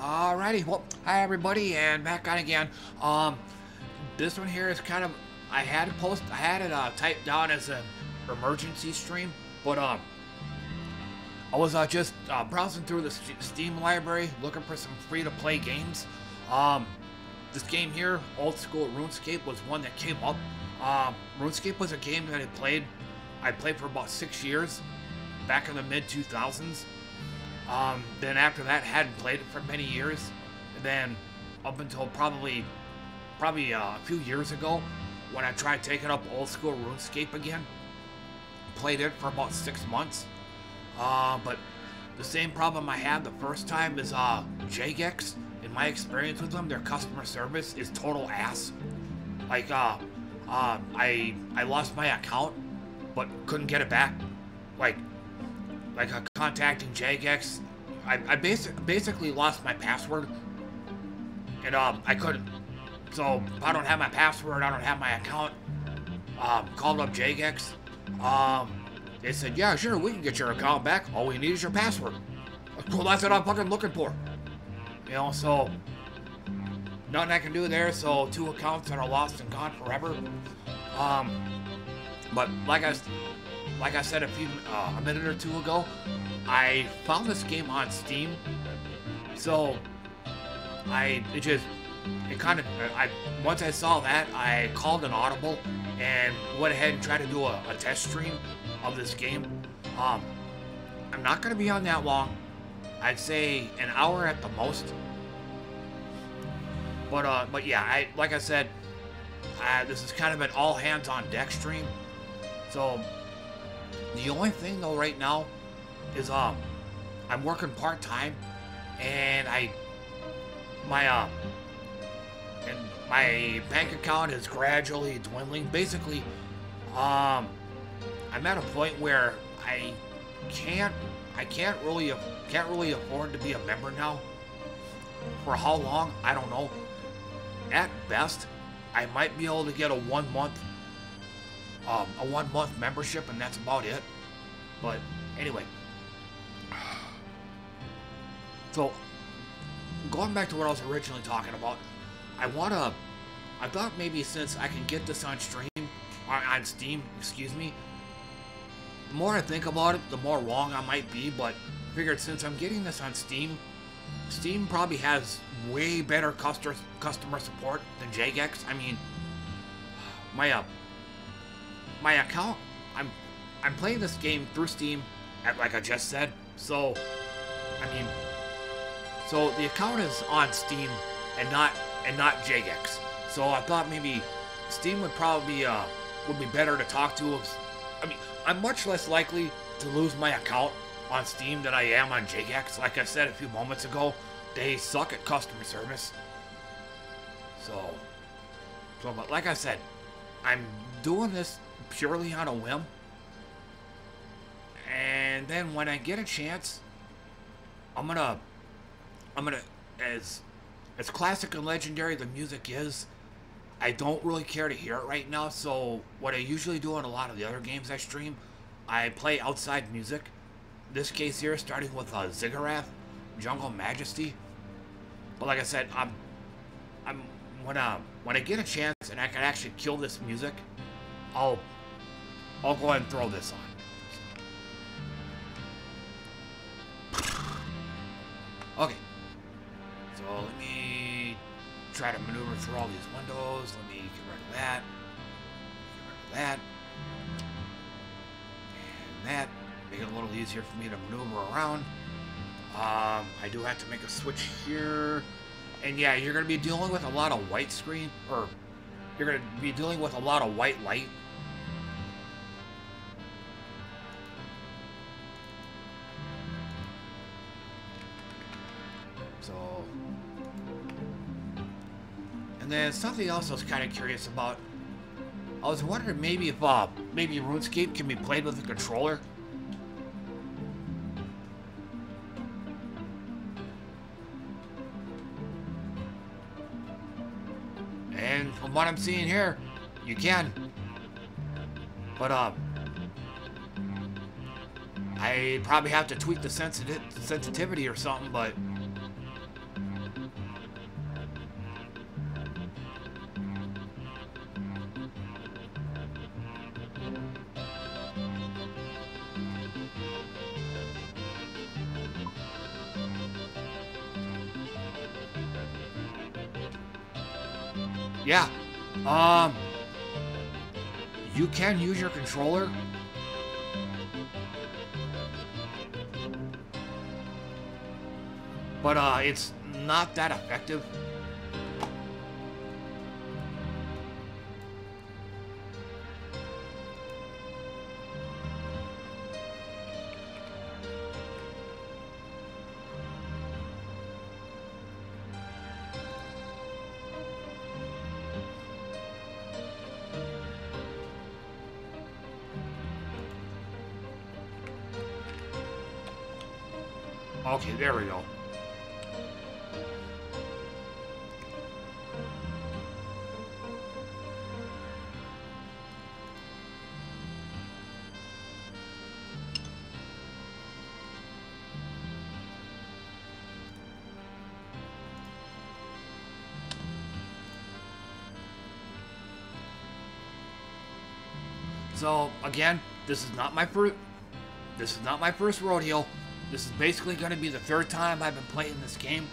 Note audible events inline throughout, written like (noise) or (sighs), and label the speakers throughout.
Speaker 1: Alrighty, well, hi everybody, and back on again. Um, this one here is kind of, I had it post, I had it uh, typed down as an emergency stream, but um, I was uh, just uh, browsing through the Steam library looking for some free-to-play games. Um, this game here, old school RuneScape, was one that came up. Um, RuneScape was a game that I played, I played for about six years, back in the mid 2000s. Um, then after that, hadn't played it for many years. And then up until probably, probably uh, a few years ago, when I tried taking up old school RuneScape again, played it for about six months. Uh, but the same problem I had the first time is uh, Jagex. In my experience with them, their customer service is total ass. Like, uh, uh, I I lost my account, but couldn't get it back. Like, like uh, contacting Jagex. I, I basic, basically lost my password, and um, I couldn't. So I don't have my password, I don't have my account. Um, called up Jagex. Um, they said, yeah, sure, we can get your account back. All we need is your password. Well, that's what I'm fucking looking for. You know, so nothing I can do there. So two accounts that are lost and gone forever. Um, but like I like I said a few uh, a minute or two ago, I found this game on Steam. So I it just it kind of I once I saw that I called an audible and went ahead and tried to do a, a test stream of this game. Um, I'm not gonna be on that long. I'd say an hour at the most. But uh, but yeah, I like I said, uh, this is kind of an all hands on deck stream. So the only thing though right now is um I'm working part time and I my um and my bank account is gradually dwindling. Basically, um I'm at a point where I can't I can't really can't really afford to be a member now. For how long? I don't know. At best, I might be able to get a one month um, a one month membership, and that's about it. But anyway, so going back to what I was originally talking about, I want to. I thought maybe since I can get this on stream, on Steam, excuse me. The more I think about it, the more wrong I might be. But figured since I'm getting this on Steam, Steam probably has way better customer customer support than Jagex. I mean, my uh, my account, I'm I'm playing this game through Steam, at, like I just said. So, I mean, so the account is on Steam and not and not Jagex. So I thought maybe Steam would probably uh would be better to talk to. I mean, I'm much less likely to lose my account on Steam than I am on Jagex. Like I said a few moments ago, they suck at customer service. So, so but like I said, I'm doing this purely on a whim. And then when I get a chance, I'm gonna, I'm gonna, as, as classic and legendary the music is, I don't really care to hear it right now. So what I usually do on a lot of the other games I stream, I play outside music. This case here, starting with uh, Ziggurat, Jungle Majesty. But like I said, I'm, I'm when uh, when I get a chance and I can actually kill this music, I'll I'll go ahead and throw this on. Okay. So let me try to maneuver through all these windows. Let me get rid of that. Get rid of that. And that. Make it a little easier for me to maneuver around. Um, I do have to make a switch here. And yeah, you're going to be dealing with a lot of white screen, or you're going to be dealing with a lot of white light And then something else I was kind of curious about. I was wondering maybe if uh, maybe RuneScape can be played with a controller. And from what I'm seeing here, you can. But uh, I probably have to tweak the sensitivity or something, but can use your controller. But uh, it's not that effective. Okay, there we go. So again, this is not my first. This is not my first rodeo. This is basically going to be the third time I've been playing this game.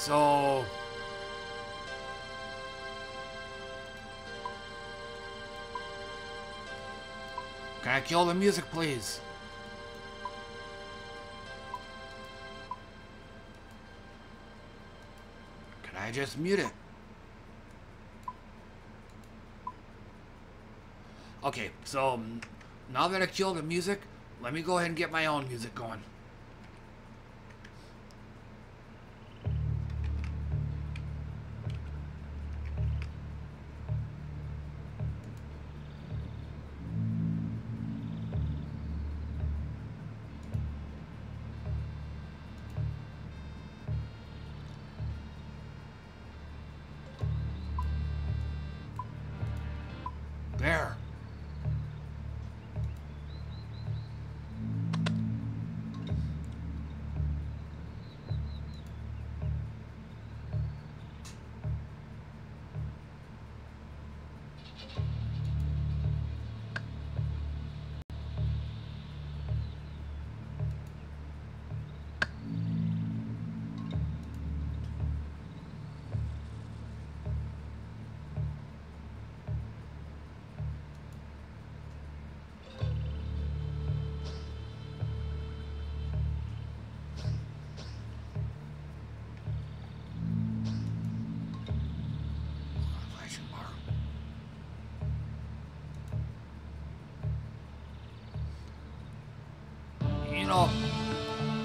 Speaker 1: So... Can I kill the music, please? Can I just mute it? Okay, so mm, now that I killed the music, let me go ahead and get my own music going.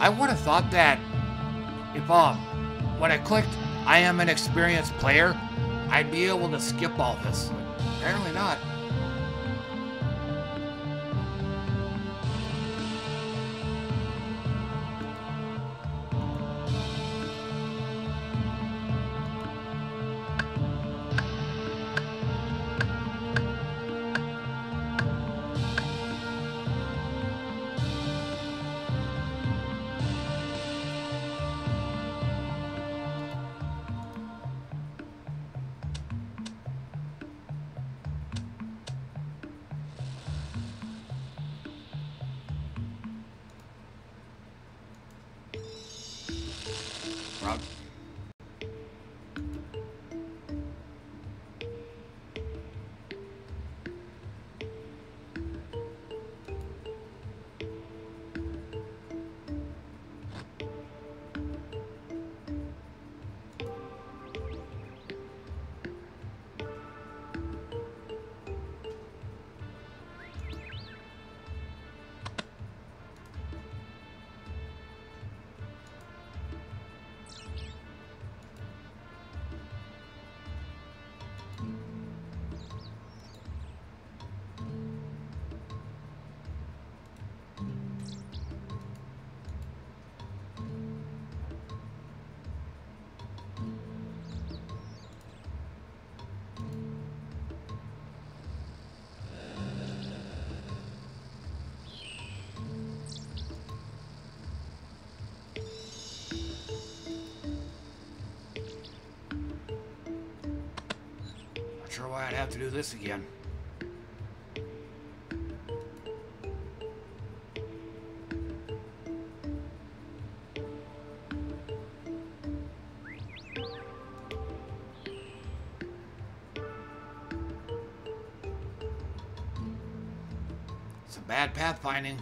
Speaker 1: I would have thought that if, um, when I clicked I am an experienced player, I'd be able to skip all this. Apparently not. Rob? I'd have to do this again. Some bad pathfinding.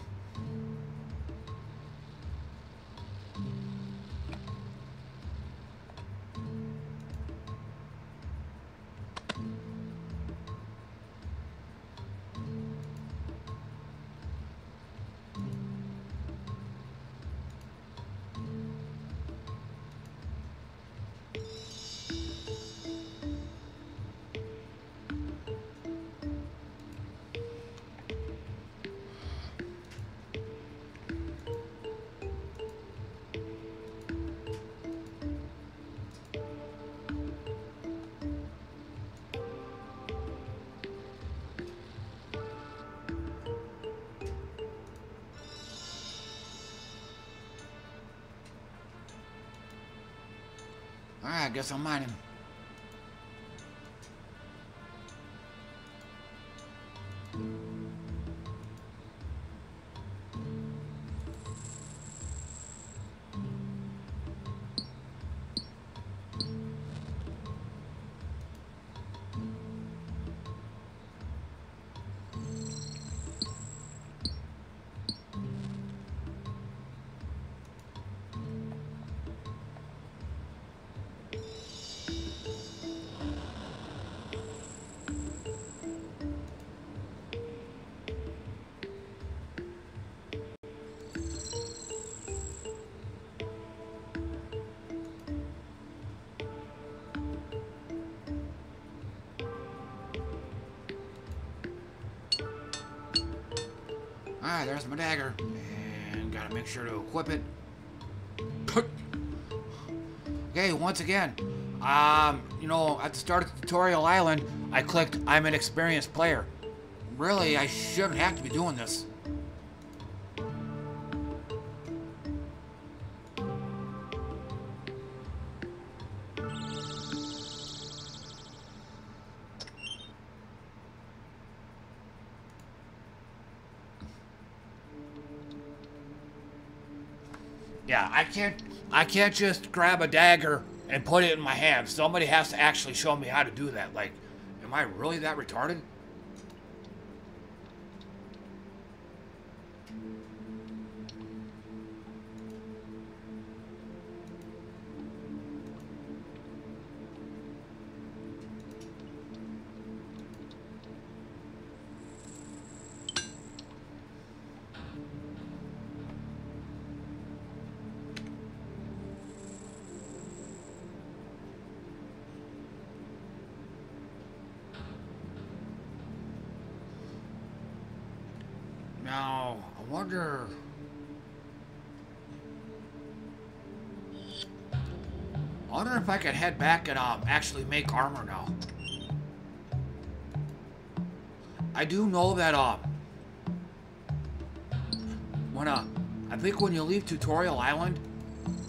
Speaker 1: Alright, I guess I'm mining. Alright, there's my dagger. And gotta make sure to equip it. (laughs) okay, once again, um, you know, at the start of tutorial island, I clicked I'm an experienced player. Really, I shouldn't have to be doing this. Yeah, I can't I can't just grab a dagger and put it in my hand. Somebody has to actually show me how to do that. Like, am I really that retarded? Could head back and um, actually make armor now. I do know that um, when uh, I think when you leave Tutorial Island,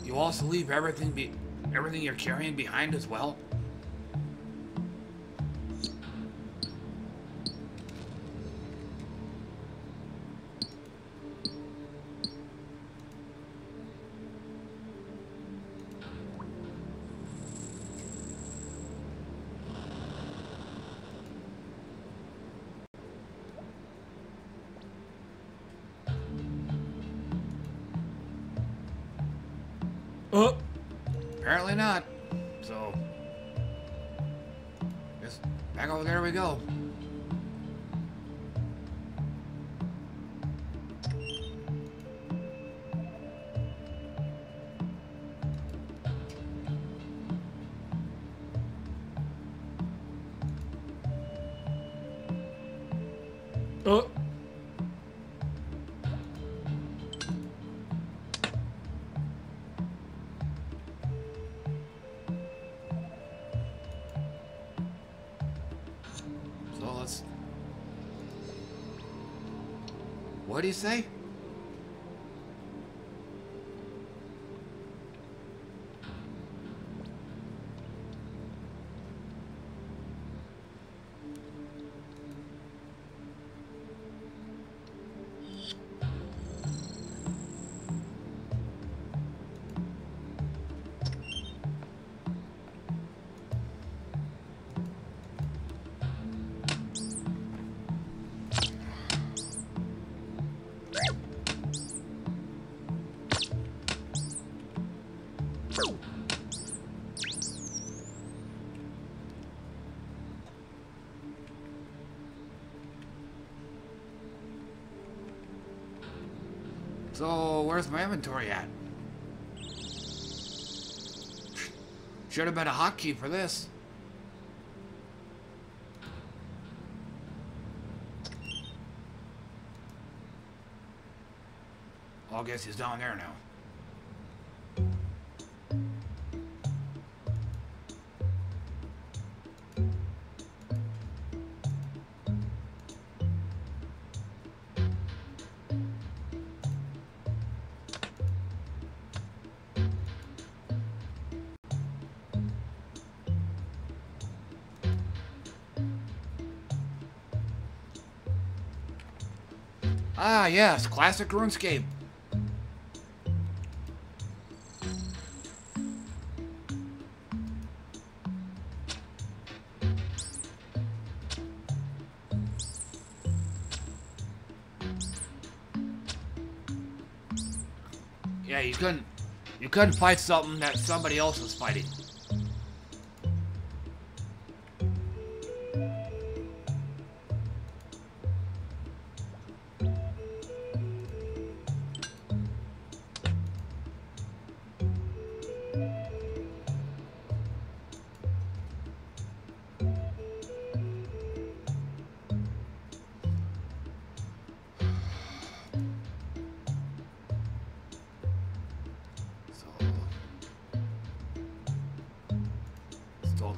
Speaker 1: you also leave everything be everything you're carrying behind as well. What do you say? Where's my inventory at? Should have been a hotkey for this. Well, I guess he's down there now. Ah, yes, classic RuneScape. Yeah, you couldn't you couldn't fight something that somebody else was fighting.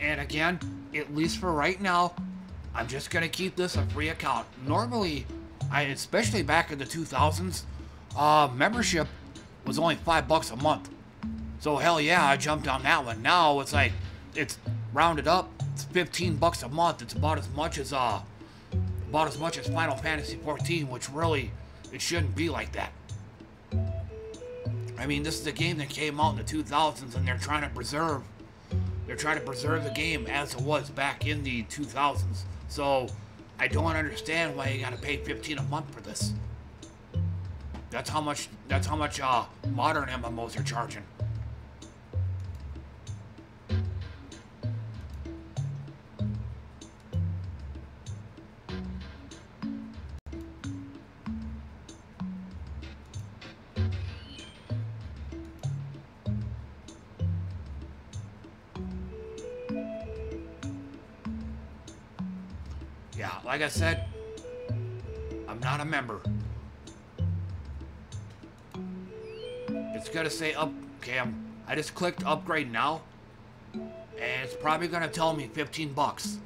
Speaker 1: again, at least for right now, I'm just gonna keep this a free account. Normally, I especially back in the 2000s, uh, membership was only five bucks a month. So hell yeah, I jumped on that one. Now it's like, it's rounded up, it's 15 bucks a month. It's about as much as, uh, about as much as Final Fantasy 14, which really, it shouldn't be like that. I mean, this is a game that came out in the 2000s and they're trying to preserve they're trying to preserve the game as it was back in the 2000s. So I don't understand why you got to pay 15 a month for this. That's how much. That's how much uh, modern MMOs are charging. Like I said, I'm not a member. It's gonna say up, okay, I'm, I just clicked upgrade now, and it's probably gonna tell me 15 bucks.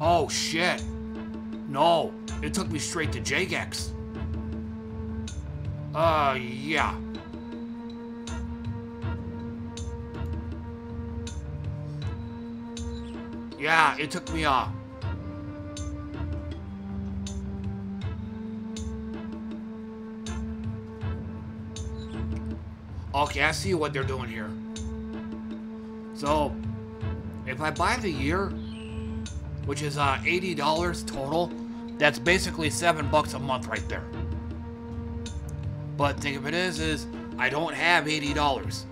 Speaker 1: Oh shit. No, it took me straight to Jagex. Uh, yeah. Yeah, it took me off. Okay, I see what they're doing here. So, if I buy the year, which is uh, $80 total, that's basically 7 bucks a month right there. But think of it is, is I don't have $80.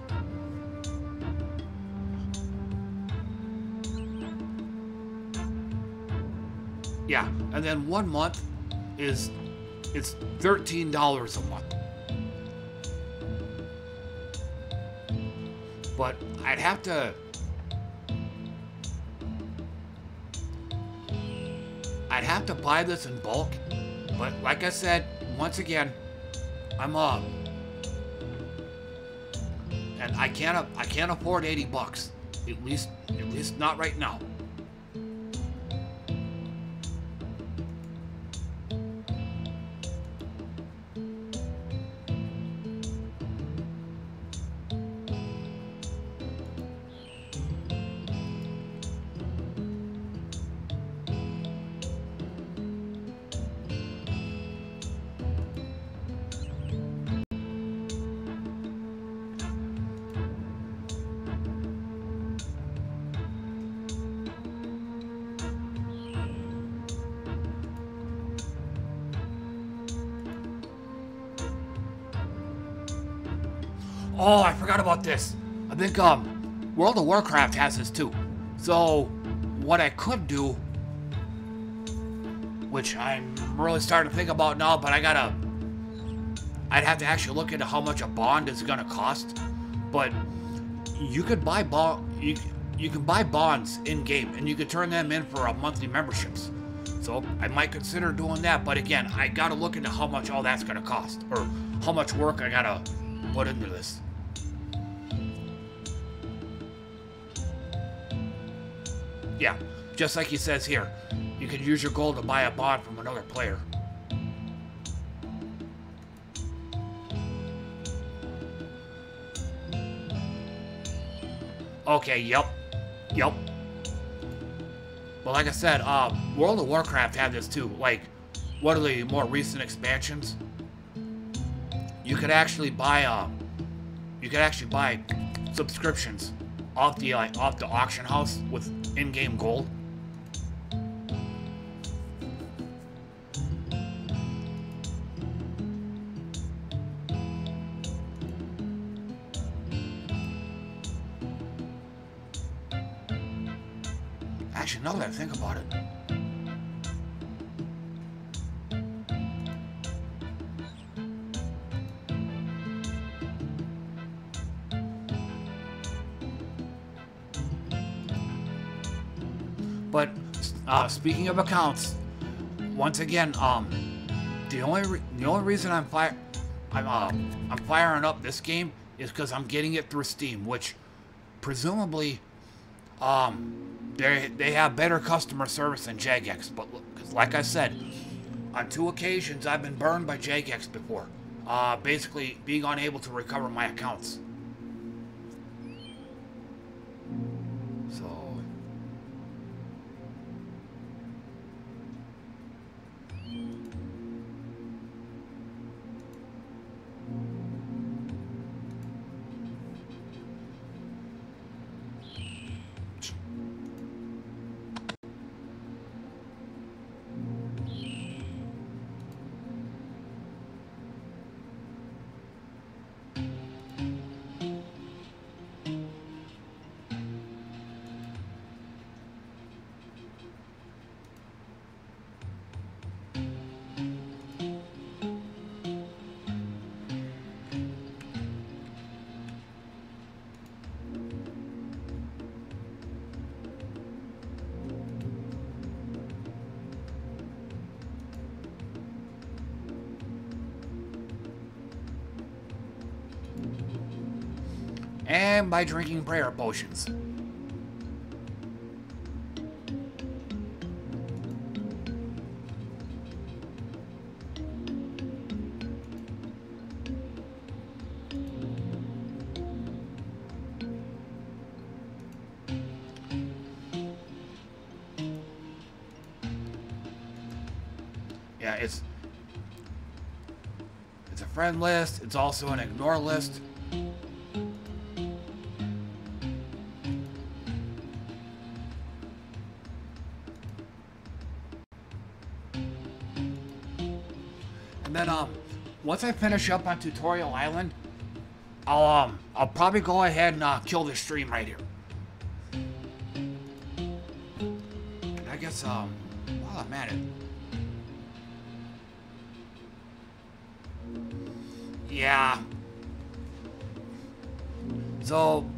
Speaker 1: Yeah, and then one month is it's thirteen dollars a month. But I'd have to I'd have to buy this in bulk, but like I said, once again, I'm up. And I can't I can't afford 80 bucks. At least at least not right now. World of Warcraft has this too. So, what I could do, which I'm really starting to think about now, but I gotta, I'd have to actually look into how much a bond is gonna cost. But you could buy bond, you you can buy bonds in game, and you could turn them in for a monthly memberships. So I might consider doing that. But again, I gotta look into how much all that's gonna cost, or how much work I gotta put into this. Yeah, just like he says here, you can use your gold to buy a bond from another player. Okay, yep. Yep. Well, like I said, um, World of Warcraft had this too. Like, one of the more recent expansions, you could actually buy, um, you could actually buy subscriptions off the like off the auction house with in-game gold. Actually, now that I think about it, But uh, speaking of accounts, once again, um, the only the only reason I'm fire I'm uh, I'm firing up this game is because I'm getting it through Steam, which presumably um they they have better customer service than Jagex. But because like I said, on two occasions I've been burned by Jagex before, uh, basically being unable to recover my accounts. By drinking prayer potions. Yeah, it's it's a friend list. It's also an ignore list. Once I finish up on Tutorial Island, I'll um I'll probably go ahead and uh, kill this stream right here. And I guess um while I'm at it. Yeah. So (sighs)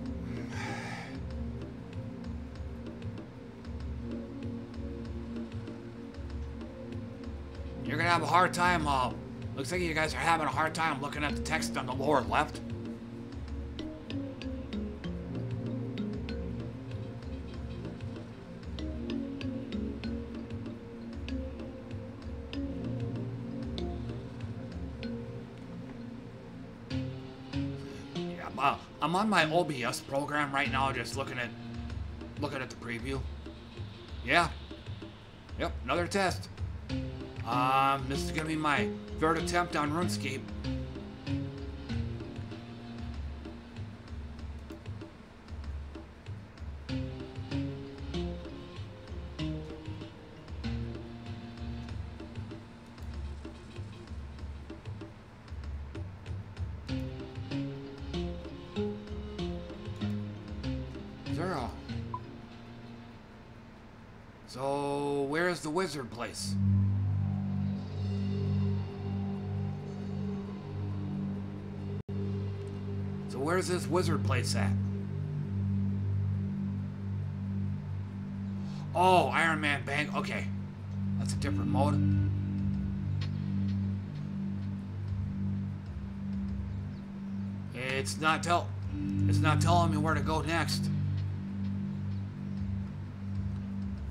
Speaker 1: You're gonna have a hard time, uh, looks like you guys are having a hard time looking at the text on the lower left. Yeah, uh, I'm on my OBS program right now, just looking at, looking at the preview. Yeah. Yep, another test. Um, this is gonna be my third attempt on RuneScape. Zero. So, where's the wizard place? Where's this wizard place at? Oh, Iron Man Bang. Okay. That's a different mode. It's not tell it's not telling me where to go next.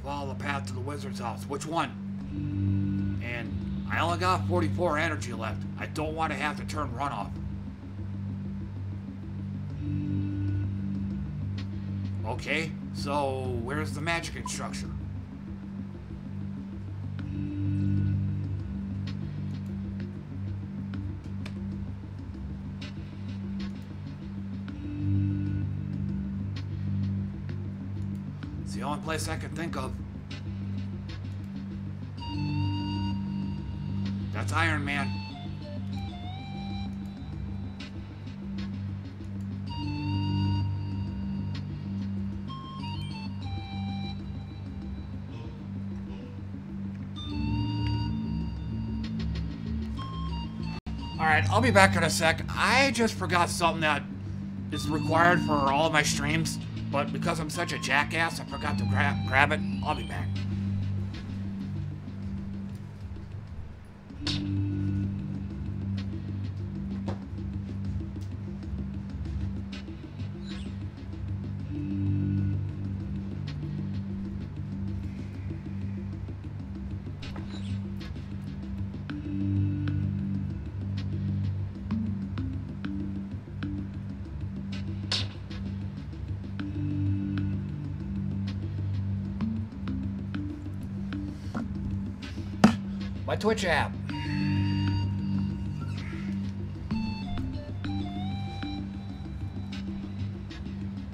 Speaker 1: Follow the path to the wizard's house. Which one? And I only got 44 energy left. I don't want to have to turn runoff. Okay, so where's the magic instruction? It's the only place I could think of. That's Iron Man. I'll be back in a sec. I just forgot something that is required for all my streams, but because I'm such a jackass, I forgot to grab, grab it. I'll be back. Twitch app.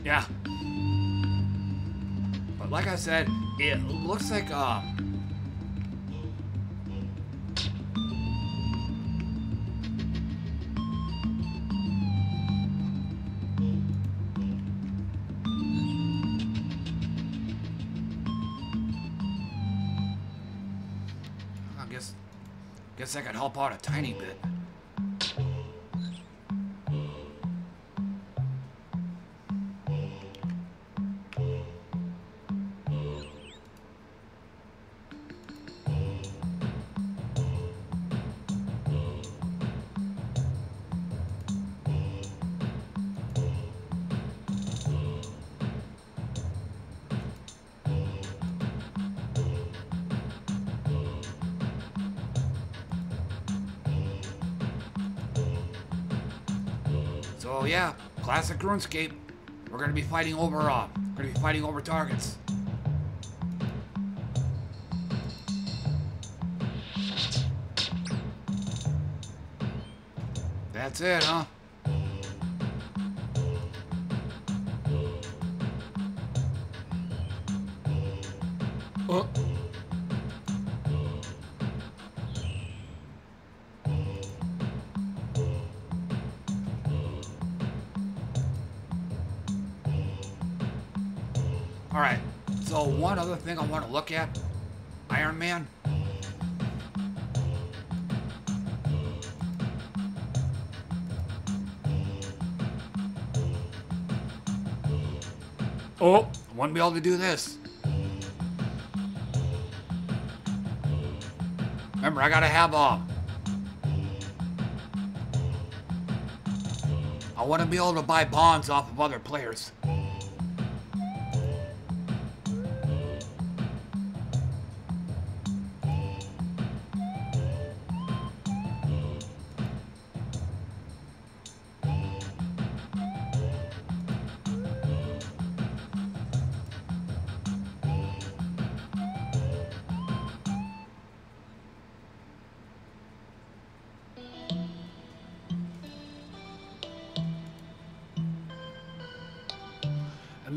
Speaker 1: Yeah. But like I said, it looks like, um... I could help out a tiny bit. RuneScape. We're gonna be fighting over uh, we're gonna be fighting over targets. That's it, huh? Oh. One other thing I want to look at, Iron Man. Oh, I wouldn't be able to do this. Remember I gotta have a. I want to be able to buy bonds off of other players.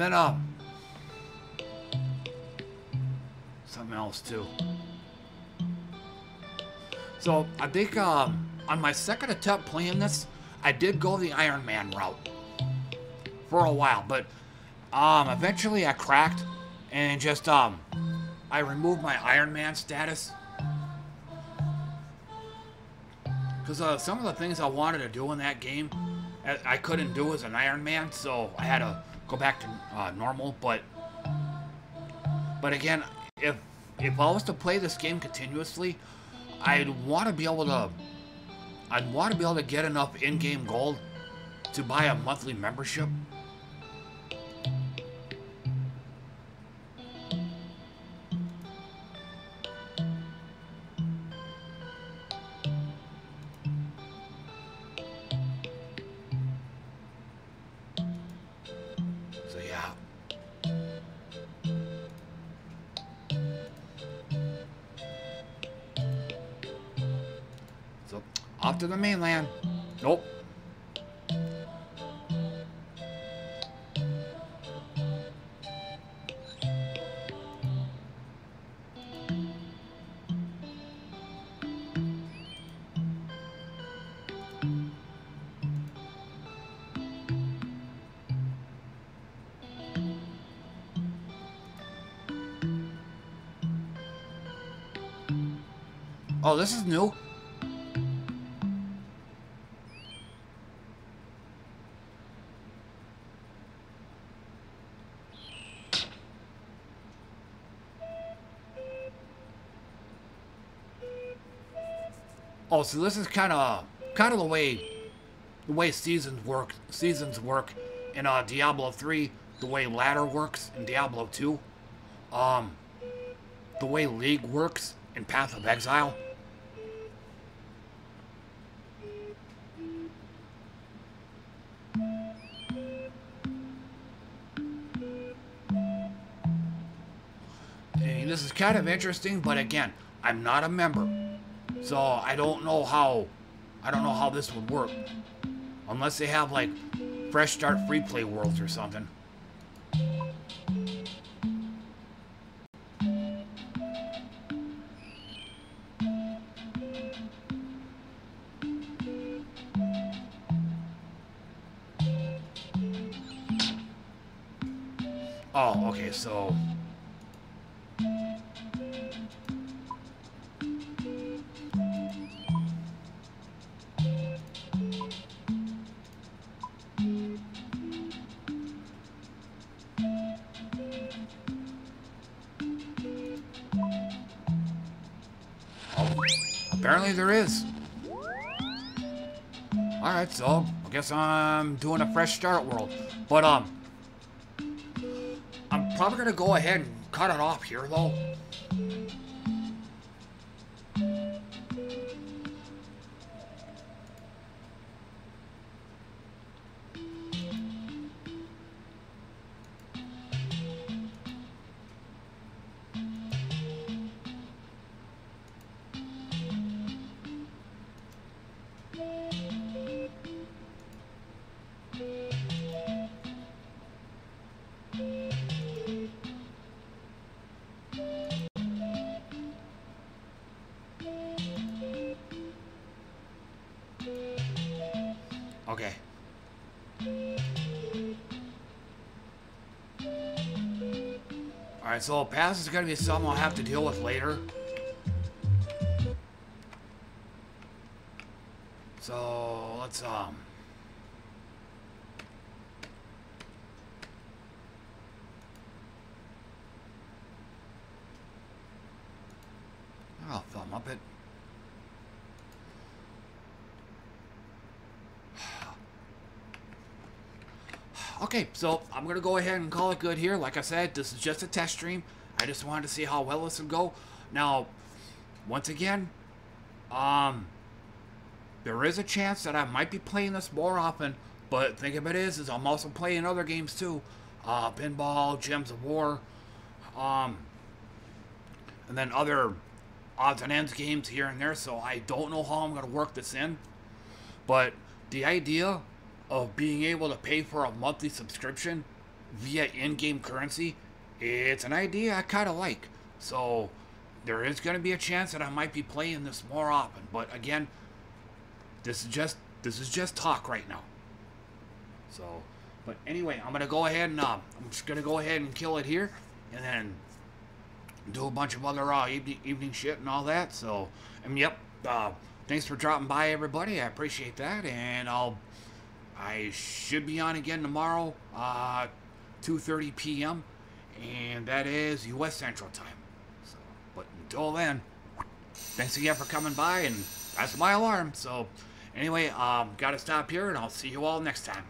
Speaker 1: Then, um... Something else, too. So, I think, um, on my second attempt playing this, I did go the Iron Man route. For a while, but, um, eventually I cracked, and just, um, I removed my Iron Man status. Because, uh, some of the things I wanted to do in that game, I couldn't do as an Iron Man, so I had to go back to uh, normal. But but again, if if I was to play this game continuously, I'd want to be able to I'd want to be able to get enough in-game gold to buy a monthly membership. To the mainland. Nope. Oh, this is new. So this is kind of kind of the way the way seasons work. Seasons work in uh, Diablo 3, the way ladder works in Diablo 2, um, the way League works in Path of Exile. And this is kind of interesting, but again, I'm not a member. So I don't know how, I don't know how this would work. Unless they have like fresh start free play worlds or something. Guess I'm doing a fresh start world. But, um, I'm probably going to go ahead and cut it off here, though. So pass is gonna be something I'll have to deal with later. So, let's, um... I'll thumb up it. Okay, so I'm gonna go ahead and call it good here. Like I said, this is just a test stream. I just wanted to see how well this would go. Now, once again, um, there is a chance that I might be playing this more often. But think of it is, is I'm also playing other games too, uh, pinball, gems of war, um, and then other odds and ends games here and there. So I don't know how I'm gonna work this in, but the idea of being able to pay for a monthly subscription via in-game currency, it's an idea I kind of like. So there is going to be a chance that I might be playing this more often. But again, this is just this is just talk right now. So, but anyway, I'm gonna go ahead and uh, I'm just gonna go ahead and kill it here, and then do a bunch of other uh, evening, evening shit and all that. So, and yep, uh, thanks for dropping by, everybody. I appreciate that, and I'll I should be on again tomorrow, uh, 2:30 p.m. and that is U.S. Central Time. So, but until then, thanks again for coming by, and that's my alarm. So, anyway, um, gotta stop here, and I'll see you all next time.